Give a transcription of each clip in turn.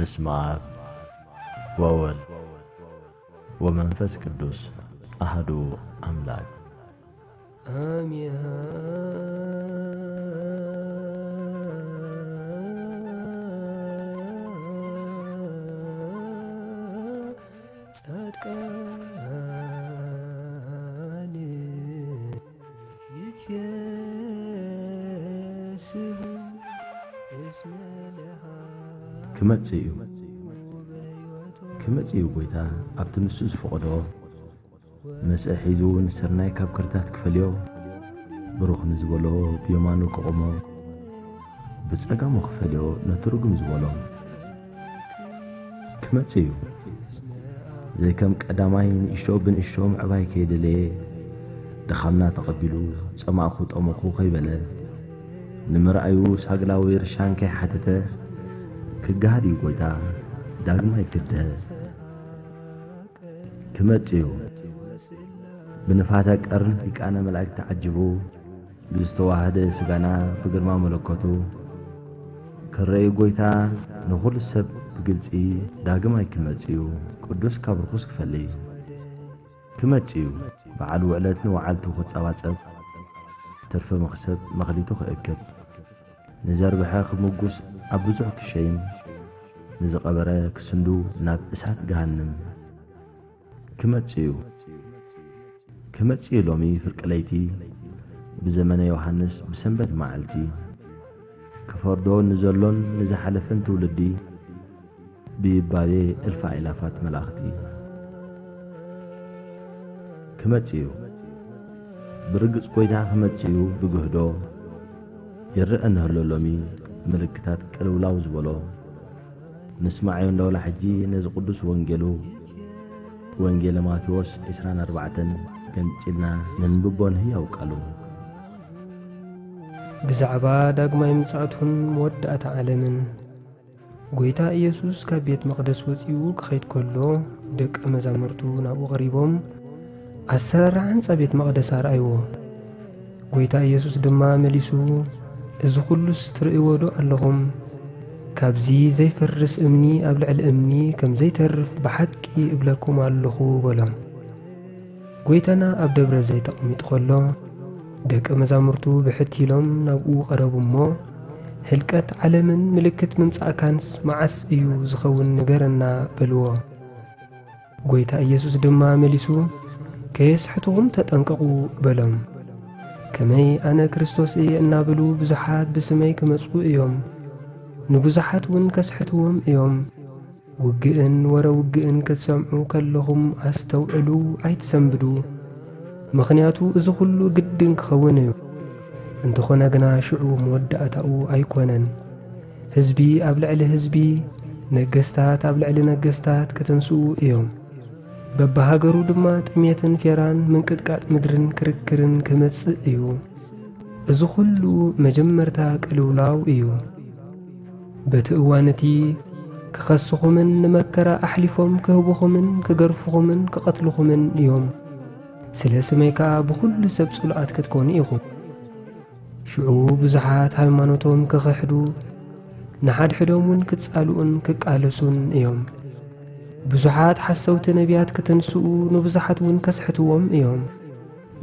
በስመ አብ ወወልድ ወመንፈስ ቅዱስ አህዱ አምላክ አሜን። ጻድቃን ይትየስሑ እስመ كمتس يو كمتس يو بويتا ابتنسوس فقدو مس احيزون سرناي كاب كرتات كفليو بروخ نزولو بيومانو كومو بس اقامو خفليو نترقم زولو كمتس يو زي كم قداماين اشو بن اشو معباي كيدلي دخلنا تقبلو سمع خوت امو خوخي بلد نمرأيو ساقلاوير شانكي حتته كجاري ويدا دالماي كده كمتيو بنفاتك أرن فيك أنا ملاك تعجبو بيستوى هذا سبنا بقدر ما ملكتو كرأي قويتا نقول السب بقلت إيه داقما يكمتيو كدوس كابر خسك فلي كمتيو بعد وعلتنا وعلتو خد سواتسب ترفى مخسب مغليتو خأكب نزار بحاق موقوس أبوزوح كشيم نزق أبراي كسندو ناب إسحاق جهنم كما تسيو كما تسيو لومي فرق ليتي بزمن يوحنس بسنبت معلتي كفردون نزلون نزح لفن تولدي بيبالي الفا إلافات ملاختي كما تسيو برقص قويتها كما تسيو بقهدو ይርአናሎ ሎሚ ምልክታት ቅልውላው ዝበሎ ንስማዓዮ እንዳውላ ሕጂ ነዚ ቅዱስ ወንጌሉ ወንጌለ ማቴዎስ 24 ገንጭልና ንንብቦ ንህያውቃሉ ብዛዕባ ዳግማይ ምጽኣቱን መወዳእታ ዓለምን ጐይታ ኢየሱስ ካብ ቤት መቕደስ ወፂኡ ክኸይድ ከሎ ደቀ መዛሙርቱ ናብኡ ቐሪቦም ኣሰራርዓ ህንጻ ቤት መቕደስ ኣርኣይዎ ጐይታ ኢየሱስ ድማ መሊሱ እዚ ኩሉስ ትርእይዎ ዶ ኣለኹም ካብዚ ዘይፈርስ እምኒ ኣብ ልዕሊ እምኒ ከም ዘይተርፍ ብሓቂ እብለኩም ኣለኹ በሎም ጐይታና ኣብ ደብረ ዘይተቐሚጥ ኸሎ ደቂ መዛሙርቱ ብሕት ኢሎም ናብኡ ቐረቡ እሞ ህልቀት ዓለምን ምልክት ምምጻእካንስ መዓስ እዩ ዝኸውን ንገረና በልዎ ጐይታ ኢየሱስ ድማ መሊሱ ከየስሕትኹም ተጠንቀቑ በሎም كمي أنا كريستوس إي أن نابلو بزحات بسمي كمسكو إيوم نبزحات ون كسحتوهم إيوم وقئن ورا وقئن كتسمعو كلهم أستوعلو عيت سمبدو مخنياتو إزخلو قدن كخوني انتخونا قنا شعو مودة أتاو أيكونن هزبي أبلعلي هزبي نقستات أبلعلي نقستات كتنسو إيوم በብሃገሩ ድማ ጥሜትን ፌራን ምንቅጥቃጥ ምድርን ክርክርን ክመጽእ እዩ እዚ ዅሉ መጀመርታ ቅልውላው እዩ በቲ እዋን እቲ ክኸስኹምን ንመከራ ኣሕሊፎም ክህቡኹምን ክገርፍኹምን ክቐትልኹምን እዮም ስለ ስመይ ከዓ ብኹሉ ሰብ ጽሉኣት ክትኮኑ ኢኹም ሽዑ ብዙሓት ሃይማኖቶም ክኽሕዱ ንሓድሕዶም እውን ክትጻልኡን ክቃለሱን እዮም بزحات حسوت نبيات كتنسو نبزحت ونكسحت وم إيوم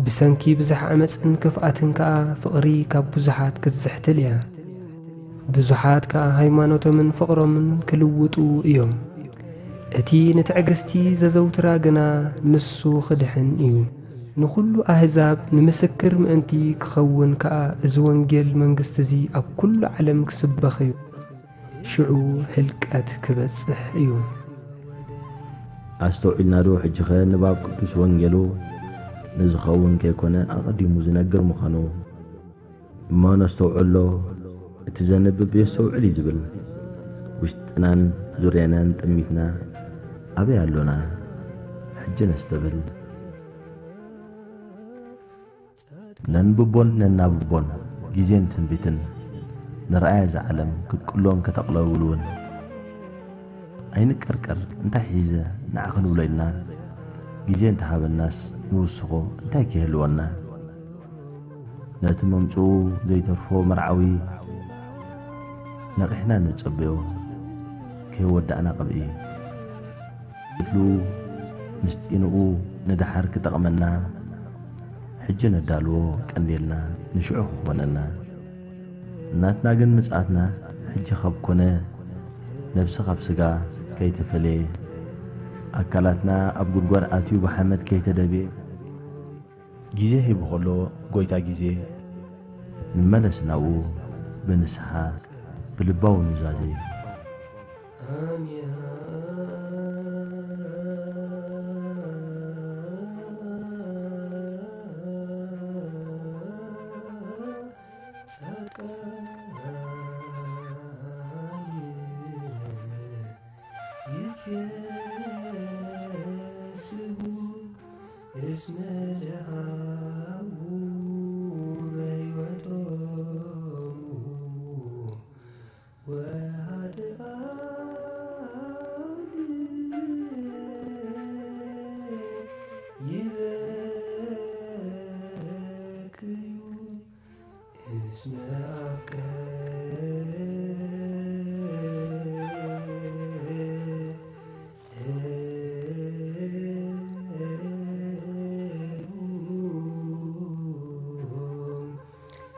بسنكي بزح أمس انكف كا فقري كبزحات كتزحت ليا بزحات كهيمانوت من فقر من كلوتو إيوم أتي نتعقستي ززوت راقنا نسو خدحن إيوم نخل أهزاب نمسكر مأنتي كخون كا زوانجيل من قستزي أب كل عالم كسبخي شعو هلكات كبسح إيوم ኣስተውዒልና ዶ ሕጂ ኸ ንባብ ቅዱስ ወንጌሉ ንዝኸውን ከይኮነ ኣቐዲሙ ዝነግር ምዃኑ እሞ ነስተውዕሎ እቲ ዘንብብ የስተውዕል እዩ ዝብል ውሽጥናን ዙርያናን ጥሚትና ኣበይ ኣሎና ሕጂ ነስተብል ነንብቦን ነናብቦን ጊዜን ትንቢትን ንረኣያ ዝዓለም ክትቅሎን ከተቕለውልውን ኣይንቀርቀር እንታይ ሒዘ ንዓኸ ንብሎ ኢልና ግዜ እንተሃበናስ ንውስኾ እንታይ ክህልወና ነቲ መምፅኡ ዘይተርፎ መርዓዊ ነቒሕና ንፀበዮ ከይወዳእና ቐብኢ እትሉ ምስጢንኡ ንድሓር ክጠቕመና ሕጂ ነዳልዎ ቀንዴልና ንሽዑ ክኾነና እናትና ግን ምጽኣትና ሕጂ ኸብ ኮነ ነብሲ ኻብ ስጋ کەیتە فەلێ أبو ئەبگورگوار ئاتی و بە حەمەد کەیتە دەبێ گیزێ هێ بخۆلۆ گۆی تا گیزێ مەلەس ناو بنسحاک بلباو نجازێ ئامیە इसमें जहाँ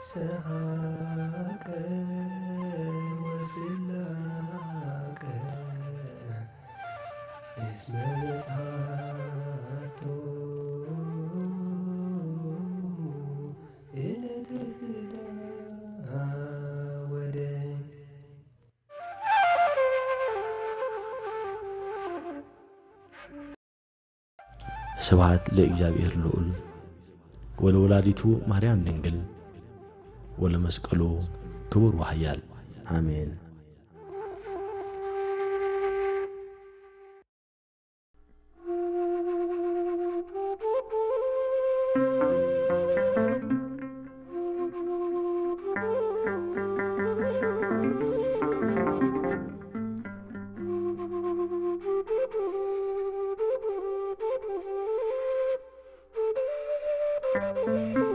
ሰዓቀ ወስላቀ እስመ መሳቶ ስብሐት ለእግዚአብሔር ልዑል ወለወላዲቱ ማርያም ድንግል ولمسقلو كبر وحيال امين thank you